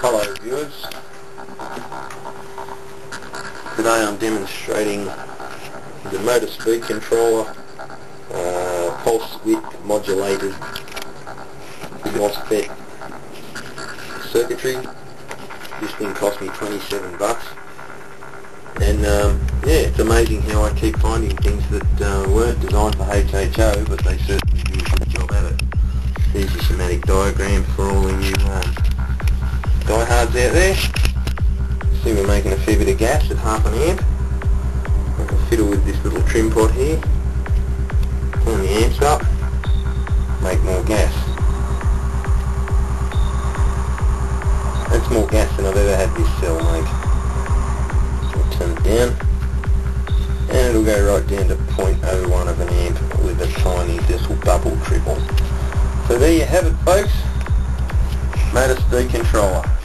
viewers. Today I'm demonstrating the motor speed controller, uh, pulse width modulated MOSFET circuitry. This thing cost me 27 bucks. And um, yeah, it's amazing how I keep finding things that uh, weren't designed for HHO, but they certainly do a good job at it. Here's your schematic diagram for all of you uh, diehards out there. See we're making a fair bit of gas at half an amp. I can fiddle with this little trim pot here. Turn the amps up. Make more gas. That's more gas than I've ever had this cell make. So I'll turn it down. And it'll go right down to 0.01 of an amp with a tiny little bubble triple. So there you have it folks. Motor speed controller.